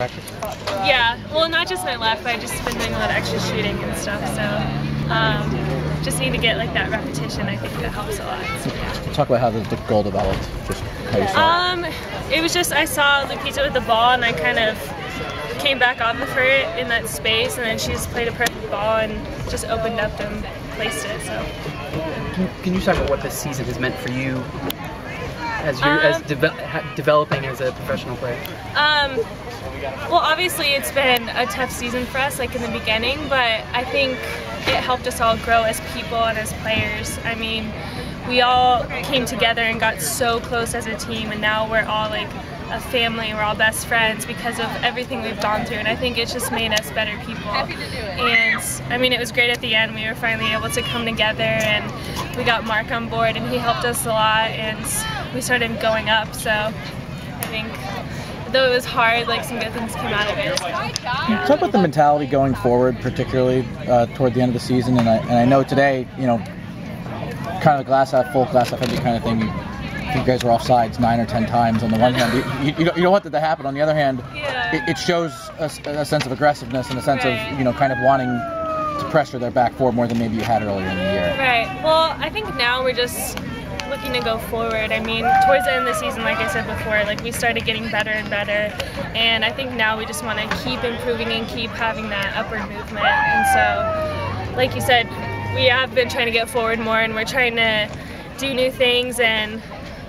Yeah, well, not just my left, but I've just been doing a lot of extra shooting and stuff. So, um, just need to get like that repetition. I think that helps a lot. So, yeah. Talk about how the, the goal developed. Just how you saw Um, it was just I saw Lupita with the ball, and I kind of came back off of her in that space, and then she just played a perfect ball and just opened up and placed it. So. Can, can you talk about what this season has meant for you as you Um, as deve- ha- developing as a professional player? Um, well, obviously it's been a tough season for us, like in the beginning, but I think it helped us all grow as people and as players. I mean, we all came together and got so close as a team, and now we're all like a family. We're all best friends because of everything we've gone through, and I think it's just made us better people. And I mean, it was great at the end. We were finally able to come together, and we got Mark on board, and he helped us a lot, and we started going up. So I think though it was hard, like some good things came out of it. Talk about the mentality going forward, particularly uh, toward the end of the season. And I, and I know today, you know, kind of a glass half full, glass half empty kind of thing. You, you guys were off sides nine or ten times. On the one hand, you, you, you, don't, want that to happen. On the other hand, Yeah. it, it shows a sense of aggressiveness and a sense Right. of you know kind of wanting to pressure their back four more than maybe you had earlier in the year. Right. Well, I think now we're just looking to go forward. I mean, towards the end of the season, like I said before, like we started getting better and better, and I think now we just want to keep improving and keep having that upward movement. And so, like you said, we have been trying to get forward more, and we're trying to do new things and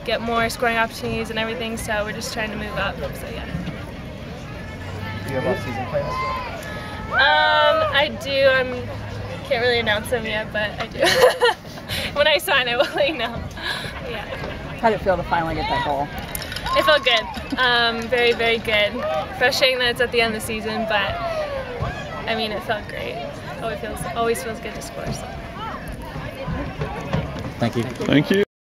get more scoring opportunities and everything. So we're just trying to move up. So yeah. Do you have off-season plans? Um, I do. I'm can't really announce them yet, but I do. when I sign, I will let you know. Yeah, How did it feel to finally get that goal? it felt good. Um, very, very good. Frustrating that it's at the end of the season, but I mean, it felt great. Always feels always feels good to score. So. Thank you. Thank you.